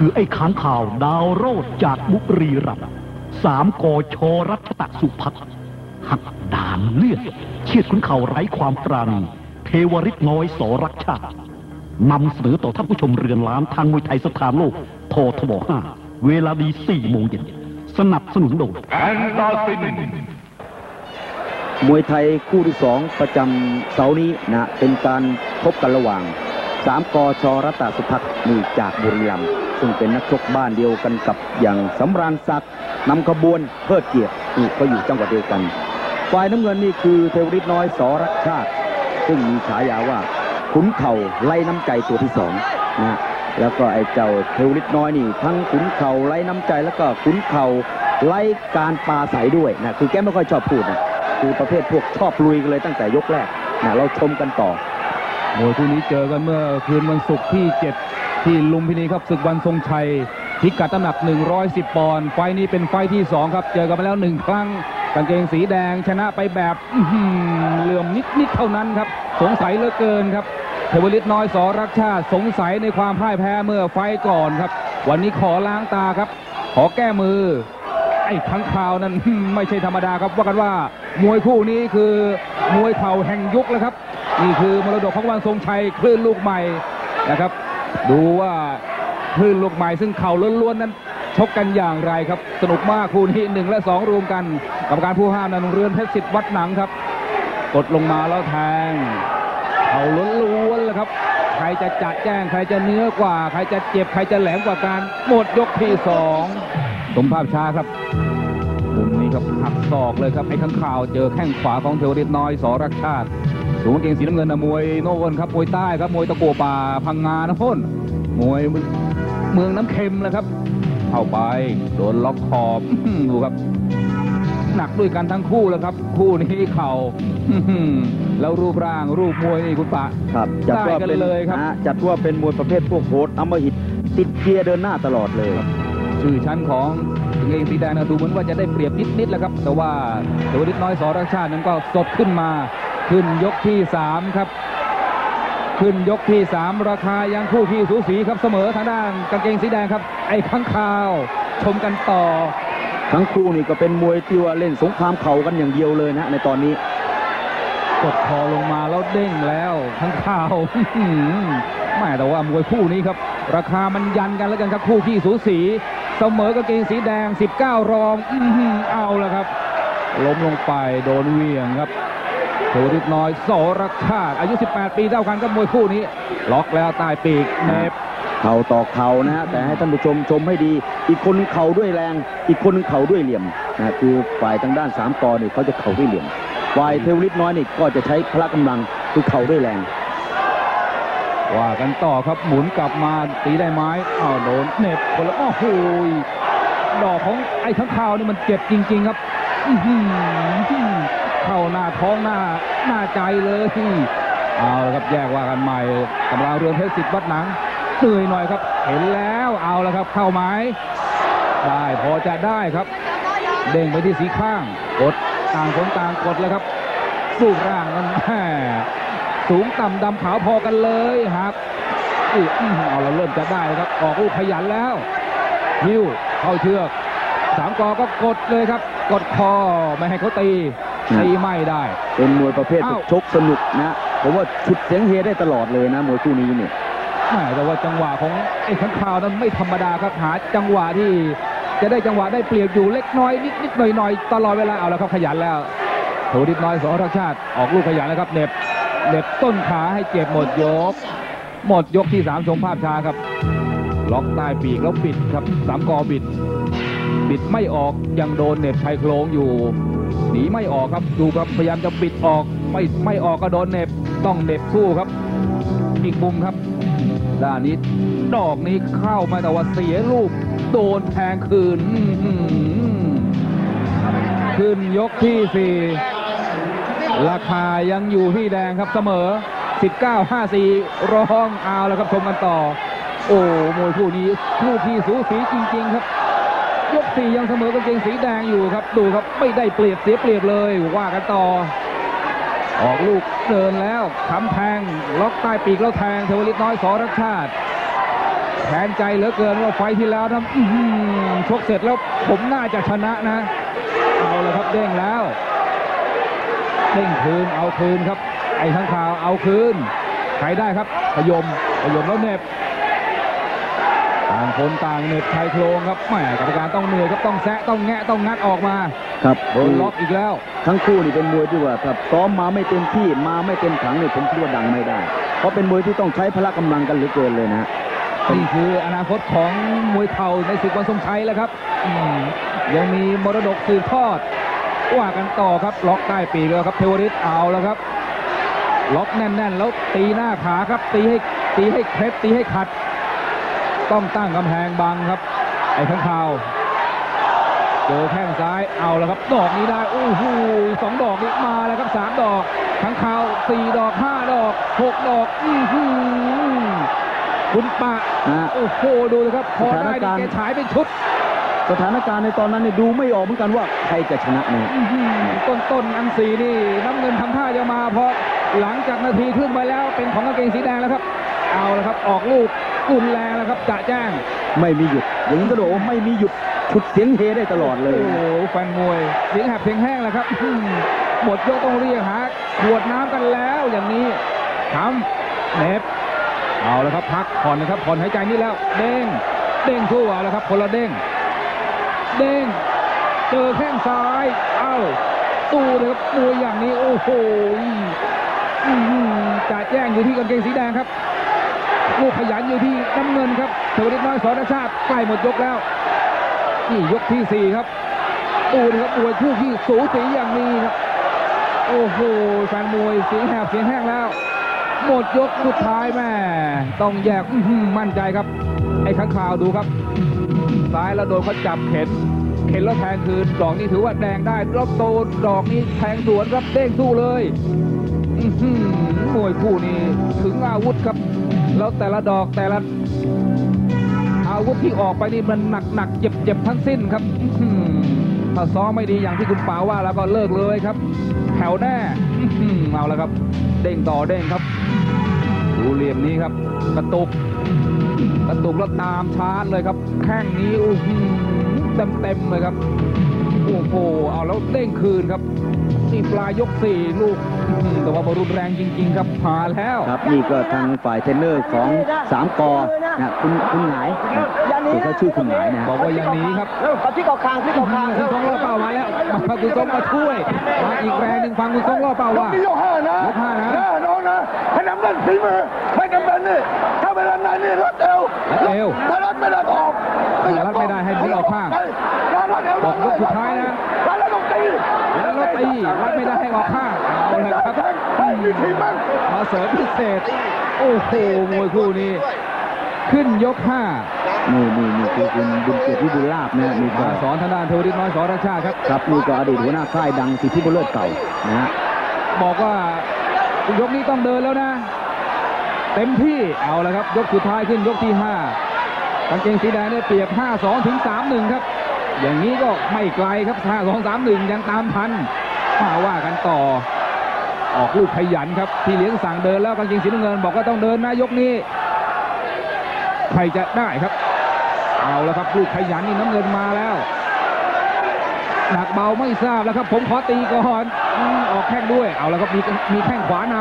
คือไอ้ค้างข่าวดาวโรดจากบุรีรัมย์สามกอชอรัชตะสุพัฒน์หักด่านเลือดเชียดขุนเข่าไร้ความปราณีเทวริศน้อยสอรักชาตินำเสนอต่อท่านผู้ชมเรือนล้านทางมวยไทยสถานโลกโททบ5เวลาดี4โมงเย็นสนับสนุนโดยแอนตาซินมวยไทยคู่ที่สองประจำเสาร์นี้นะเป็นการพบกันระหว่าง สามกอชอรัตสุพัฒน์นี่จากบุรีรัมย์ซึ่งเป็นนักชกบ้านเดียวกันกับอย่างสำราญศักดิ์นำขบวนเพิดเกียรตินี่ก็อยู่จังหวัดเดียวกัน ฝ่ายน้ำเงินนี่คือเทวริศน้อยสอรักชาติ ซึ่งมีฉายาว่าขุนเข่าไล่น้ำใจตัวที่สองนะแล้วก็ไอ้เจ้าเทวริศน้อยนี่ ทั้งขุนเข่าไล่น้ำใจแล้วก็ขุนเข่าไล่การปลาใสด้วยนะคือแกไม่ค่อยชอบพูดนะคือประเภทพวกชอบลุยกันเลยตั้งแต่ยกแรกนะเราชมกันต่อ มวยคู่นี้เจอกันเมื่อคืนวันศุกร์ที่ 7 ที่ลุมพินีครับศึกวันทรงชัย พิกัดน้ำหนัก 110 ปอนด์ไฟล์นี้เป็นไฟล์ที่ 2 ครับ เจอกันมาแล้วหนึ่งครั้งกางเกงสีแดงชนะไปแบบเหลื่อมนิดๆเท่านั้นครับ สงสัยเหลือเกินครับเทวลิตน้อยสอรักชาติสงสัยในความพ่ายแพ้เมื่อไฟก่อนครับ วันนี้ขอล้างตาครับ ขอแก้มือไอ้ข้งข่าวนั้นไม่ใช่ธรรมดาครับว่ากันว่ามวยคู่นี้คือมวยเข่าแห่งยุคแล้วครับ นี่คือมรดกของวันทรงชัยคลื่นลูกใหม่นะครับ ดูว่าคลื่นลูกใหม่ซึ่งเข่าล้วนๆนั้นชกกันอย่างไรครับ สนุกมากคู่นี้หนึ่งและสองรวมกันกรรมการผู้ห้ามนั้นเรือนเพชรสิทธิ์วัดหนังครับ กดลงมาแล้วแทงเข่าล้วนๆเลยครับ ใครจะจัดแจ้งใครจะเนื้อกว่า ใครจะเจ็บใครจะแหลมกว่าการหมดยกที่สองชมภาพช้าครับมุมนี้ครับหักศอกเลยครับไอ้ข้างข่าวเจอแข้งขวาของเทวริตน้อยสอรักชาติ สูงกางเกงสีน้ำเงินนะมวยโน่นครับ มวยใต้ครับ มวยตะกัวป่าพังงานะพ่นมวยเมืองน้ำเค็มเลยครับ เข้าไปโดนล็อกคอบอื้อหือดูครับ หนักด้วยกันทั้งคู่แล้วครับ คู่นี้เข่าอื้อหือแล้วรูปร่างรูปมวยนี่คุณปะครับจัดว่าได้กันเป็นเลยครับนะจัดว่าเป็นมวยประเภทพวกโหดอำมหิตติดเกียร์เดินหน้าตลอดเลยชื่อชั้นของกางเกงสีแดงนะดูเหมือนว่าจะได้เปรียบนิดๆแหล้วครับ แต่ว่าเทวริตน้อยสอรักชาตินั้นก็สดขึ้นมา ขึ้นยกที่3ครับ ขึ้นยกที่3ราคายังคู่ขี้สูสีครับเสมอทางด้านกางเกงสีแดงครับ ไอ้ข้างคาว ชมกันต่อ ทั้งคู่นี่ก็เป็นมวยที่ว่าเล่นสงครามเข่ากันอย่างเดียวเลยนะในตอนนี้ กดคอลงมาแล้วเด้งแล้วข้างข่าวอื้อหือแม่แต่ว่ามวยคู่นี้ครับ ราคามันยันกันแล้วกันครับคู่ขี้สูสี เสมอกางเกงสีแดง 19 รองอื้อหือเอาแล้วครับ ล้มลงไปโดนเวียงครับ โถริตน้อยโสรักชาติ อายุ 18 ปีเท่ากันกับมวยคู่นี้ ล็อกแล้วใต้ปีกเนบเข่าต่อเข่านะฮะแต่ให้ท่านผู้ชมชมให้ดี อีกคนหนึ่งเข่าด้วยแรง อีกคนหนึงเข่าด้วยเหลี่ยมนะคือฝ่ายทางด้านสามกอนี่เขาจะเข่าด้วยเหลี่ยมฝ่ายเทวริตน้อยนี่ก็จะใช้พละกำลังคือเข่าด้วยแรงว่ากันต่อครับหมุนกลับมาตีได้ไม้อ้าวโดนเหน็บคนละโอ้โหยดอกของไอ้ข้างข่าวนี่มันเจ็บจริง ๆ ครับอื้อหือ เข้าหน้าท้องหน้าหน้าใจเลยเอาละครับแยกว่ากันใหม่กำลังเรือนเพชรสิทธิ์วัดหนังเหนื่อยหน่อยครับ เห็นแล้วเอาละครับ เข้าไม้ได้พอจะได้ครับ เด้งไปที่สีข้างกดต่างคนต่างกดแล้วครับรูปร่างนั้นแหมสูงต่ำดำขาวพอกันเลยครับอื้อเอาเราเริ่มจะได้ครับออกลูกขยันแล้วฮิ้วเข้าเชือกสามกอก็กดเลยครับ กดคอไม่ให้เขาตี ตีไม่ได้ เป็นมวยประเภทอ้าวชกสนุกนะผมว่าฉุดเสียงเฮได้ตลอดเลยนะมวยคู่นี้เนี่ยแหม่แต่ว่าจังหวะของไอ้ข้างข่าวนั้นไม่ธรรมดาครับหาจังหวะที่จะได้จังหวะได้เปรียบอยู่เล็กน้อยนิดนิดหน่อยหน่อยตลอดเวลาเอาแล้วครับขยันแล้วโถดิดน้อยสอรักชาติออกลูกขยันแล้วครับเหน็บเหน็บต้นขาให้เจ็บหมดยก หมดยกที่สามชมภาพช้าครับ ล็อกใต้ปีกแล้วบิดครับสามกอบิด บิดไม่ออกยังโดนเหน็บชายโครงอยู่ห นีไม่ออกครับดูครับพยายามจะบิดออกไม่ไม่ออกก็โดนเน็บต้องเน็บสู้ครับอีกมุมครับด้านนี้ดอกนี้เข้ามาแต่ว่าเสียลูกโดนแทงคืนอื้อหือขึ้นยกที่สี่ราคายังอยู่ที่แดงครับเสมอ 19-54 ร้องเอาแล้วครับชมกันต่อ โอ้มวยคู่นี้คู่ที่สูสีจริง ๆ ครับ สี่ยังเสมอกางเกงสีแดงอยู่ครับดูครับไม่ได้เปรียบเสียเปรียบเลยว่ากันต่อ ออกลูกเดินแล้วคำแทงล็อกใต้ปีกแล้วแทงเทวริตน้อยสอรักชาติแทนใจเหลือเกินว่าไฟที่แล้วนะชกเสร็จแล้วผมน่าจะชนะนะ เอาลยครับเด้งแล้วเด้งคืนเอาคืนครับ ไอ้ข้างข่าวเอาคืนใครได้ครับพยมพยมแล้วเน็บ ต่างคนต่างเหน็บชายโครงครับแหมกรรมการต้องเหนื่อยครับต้องแซะต้องแงะต้องงัดออกมาครับโดนล็อกอีกแล้ว ทั้งคู่นี่เป็นมวยที่ว่าถ้าซ้อมมาไม่เต็มที่มาไม่เต็มถังเนี่ยผมคิดว่าดังไม่ได้ เพราะเป็นมวยที่ต้องใช้พละกำลังกันเหลือเกินเลยนะฮะนี่คืออนาคตของมวยเข่าในศึกวันทรงชัยแล้วครับอืมยังมีมรดกสืบทอดว่ากันต่อครับล็อกใต้ปีกแล้วครับเทวริตเอาแล้วครับ ล็อกแน่นๆ แล้วตีหน้าขาครับตีให้ตีให้เคล็ดตีให้ขัด ต้องตั้งกำแพงบังครับ ไอ้ข้างข่าวเจอแข้งซ้ายเอาแล้วครับ ดอกนี้ได้โอ้โหสองดอกนี้มาแล้วครับสามดอกข้างข่าวสี่ดอกห้าดอกหกดอกอื้อหือคุณปะนะฮะโอ้โหดูเลยครับพอได้สถานการณ์ดีแกฉายเป็นชุดสถานการณ์ในตอนนั้นเนี่ยดูไม่ออกเหมือนกันว่าใครจะชนะเนี่ยอื้อหือต้นต้นอันสีนี่น้ำเงินทำท่าจะมาพอหลังจากนาทีครึ่งไปแล้วเป็นของกางเกงสีแดงแล้วครับ เอาแล้วครับออกลูก รุนแรงแล้วครับจะแจ้ง ไม่มีหยุดอย่างนี้ก็โดดไม่มีหยุดฉุดเสียงเฮได้ตลอดเลย โอ้โหแฟนมวยเสียงแหบเสียงแห้งแล้วครับอื้อหือหมดยกต้องเรียกหาขวดน้ำกันแล้วอย่างนี้ทำเน็บเอาแล้วครับพักผ่อนนะครับผ่อนหายใจนี่แล้ว เด้ง เด้งสู้เอาแล้วครับคนละเด้ง เด้ง เจอแข้งซ้ายเอ้าตู้เลยครับมวยอย่างนี้ โอ้โหอื้อหือจ่าแจ้งอยู่ที่กางเกงสีแดงครับ ลูกขยันอยู่ที่น้ำเงินครับเทวนิตน้อยสอนชาติใกล้หมดยกแล้วนี่ยกที่สี่ครับดูนะครับมวยคู่ที่สูสีอย่างนี้ครับ โอ้โหแฟนมวยเสียงแหบเสียงแห้งแล้ว หมดยกสุดท้ายแม่ต้องแยกมั่นใจครับ ไอ้ข้างข่าวดูครับ ซ้ายแล้วโดนเขาจับเข็นเข็นแล้วแทงคืนดอกนี้ถือว่าแดงได้รอบโตดอกนี้แทงสวนรับเด้งสู้เลยอืมวยคู่นี้ถึงอาวุธครับ แล้วแต่ละดอกแต่ละอาวุธที่ออกไปนี่มันหนักหนักเจ็บเจ็บทั้งสิ้นครับถ้าซ้อมไม่ดีอย่างที่คุณป๋าว่าแล้วก็เลิกเลยครับ แถวแน่เอาแล้วครับ เด้งต่อเด้งครับดูเหลี่ยมนี้ครับ กระตุก กระตุกแล้วตามชาร์จเลยครับ แข้งนี้โอ้เต็มเต็มเลยครับโอ้โหเอาแล้วเด้งคืนครับ นี่ปลายยกสี่ลูกอื้อหือแต่ว่ามารุนแรงจริง ๆ ครับผ่าแล้วครับนี่ก็ทางฝ่ายเทรนเนอร์ของสามกอนะคุณคุณหงายนะคือเขาชื่อคุณหงายนะบอกว่าอย่างนี้ครับแล้วเขาที่เกาะคางที่เกาะคางคุณทรงล่อเป้ามาแล้วมาคุณทรงมาช่วยมาอีกแรงหนึ่งฟังคุณทรงล่อเป้าว่านี่ยกห้านะยกห้านะแน่นอนนะให้น้ำเล่นฝีมือให้น้ำเล่นนี่ถ้าเวลาไหนนี่รัดเอวรัดเอวถ้ารัดไม่ได้ออกรัดไม่ได้ให้ดึงออกข้างถ้ารัดเอวบอกยกสุดท้ายนะรัดแล้ว ต้องตีแล้วรถตีรัดไม่ได้ให้ออกข้างเอาลยครับให้มีทีมบ้างมาเสริมพิเศษ โอ้โหมวยคู่นี้ ขึ้นยกห้านี่นี่นี่คือคุณบุญเกียรติบุญลาบนะนี่ก็มาสอนทางด้านเทวดิตน้อยสอราชาครับครับนี่ก็อดีตหัวหน้าค่ายดังสิทธิบุญเลิศเก่านะฮะบอกว่ายกนี้ต้องเดินแล้วนะ เต็มที่เอาล้วครับ ยกสุดท้ายขึ้นยกที่ห้ากางเกงสีแดงเนี่ยเปรียบ 5-2 ถึง 3-1 ครับ อย่างนี้ก็ไม่ไกลครับ 5-2 3-1 ยังตามทัน มาว่ากันต่อ ออกลูกขยันครับที่เลี้ยงสั่งเดินแล้วกางเกงสีน้ำเงิน บอกว่าต้องเดินนะยกนี้ ใครจะได้ครับ เอาแล้วครับลูกขยันนี่น้ำเงินมาแล้วหนักเบาไม่ทราบแล้วครับ ผมขอตีก่อนออกแข้งด้วย เอาแล้วครับมีมีแข้งขวาน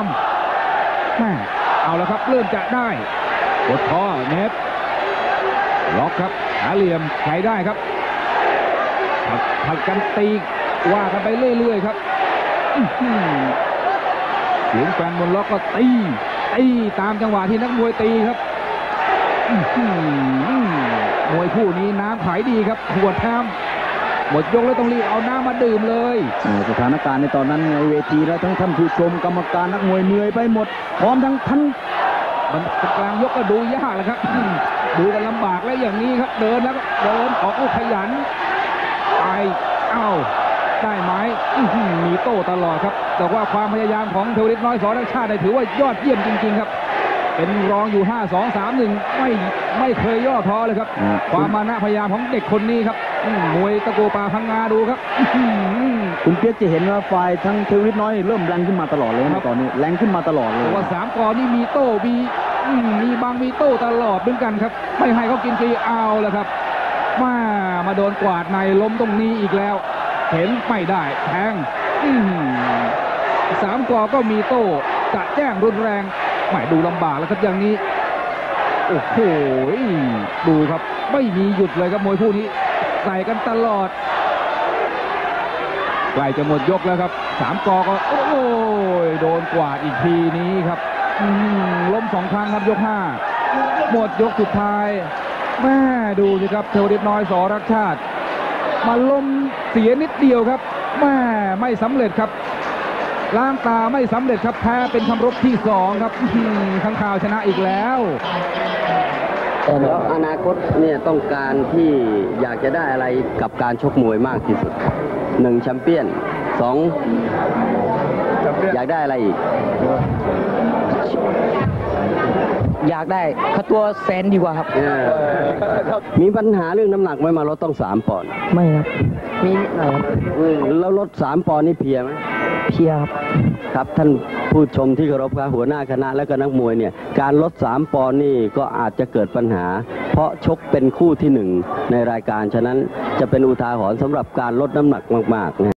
ำแม่เอาแล้วครับเริ่มจะได้กดคอเน็บล็อกครับหาเหลี่ยมใครได้ครับผัดกันตี ว่ากันไปเรื่อยๆครับอื้อหือเสียงแฟนบนล็อกก็ตีตีตามจังหวะที่นักมวยตีครับอื้อหือมวยคู่นี้น้ำขายดีครับขวดน้ำหมดยกแล้วต้องรีบเอาน้ำมาดื่มเลยเอ่อสถานการณ์ในตอนนั้นในเวทีแล้วทั้งท่านผู้ชมกรรมการนักมวยเหนื่อยไปหมด พร้อมทั้งทั้งมันกลางยกก็ดูยากแล้วครับ ดูกันลำบากแล้วอย่างนี้ครับ เดินแล้วก็เดินออกลูกขยันไปเอ้า ได้ไหมอื้อหือมีโต้ตลอดครับ แต่ว่าความพยายามของเทวริตน้อยสอนชาติได้ถือว่ายอดเยี่ยมจริง ๆ ครับ เป็นรองอยู่ 5 2 3 1 ไม่ไม่เคยย่อท้อเลยครับอ่าความมานะพยายามของเด็กคนนี้ครับอื้อมวยตะโกปาพังงาดูครับอื้อหือคุณเปียกจะเห็นว่าฝ่ายทั้งเทวริตน้อยเริ่มแรงขึ้นมาตลอดเลยครันะบตอนนี้แรงขึ้นมาตลอดเลยแต่ว่าสามกอนี่มีโต้มีอืมมีบางมีโต้ตลอดเหมือนกันครับ ไม่ให้เขากินฟรีเอาแล้วครับมามาโดนกวาดในล้มตรงนี้อีกแล้ว เห็นไม่ได้แทงสามกอก็มีโต้จะแจ้งรุนแรงไม่ดูลำบากแล้วครับอย่างนี้ โอ้โหดูครับ ไม่มีหยุดเลยครับมวยคู่นี้ใส่กันตลอดใกล้จะหมดยกแล้วครับสามกอก็โอ้โหโดนกวาดอีกทีนี้ครับล้มสองครั้งครับยกห้าหมดยกสุดท้ายแม่ดูสิครับเทวดิตน้อยสอรักชาติ มาล้มเสียนิดเดียวครับแม่ไม่สำเร็จครับล้างตาไม่สำเร็จครับแพ้เป็นคำรบที่สองครับอื้อหือข้างข่าวชนะอีกแล้วแล้วอนาคตเนี่ยต้องการที่อยากจะได้อะไรกับการชกมวยมากที่สุดหนึ่งแชมเปี้ยนสองอยากได้อะไรอีก อยากได้ค่าตัวแสนดีกว่าครับเออมีปัญหาเรื่องน้ำหนักไหมมาลดต้องสามปอนด์ไม่ครับ มีนิดหน่อยครับอืมแล้วลดสามปอนด์นี่เพลียไหมเพลียครับครับท่านผู้ชมที่เคารพครับหัวหน้าคณะและก็นักมวยเนี่ยการลดสามปอนด์นี่ก็อาจจะเกิดปัญหา เพราะชกเป็นคู่ที่หนึ่งในรายการฉะนั้นจะเป็นอุทาหรณ์สำหรับการลดน้ำหนักมากๆนะ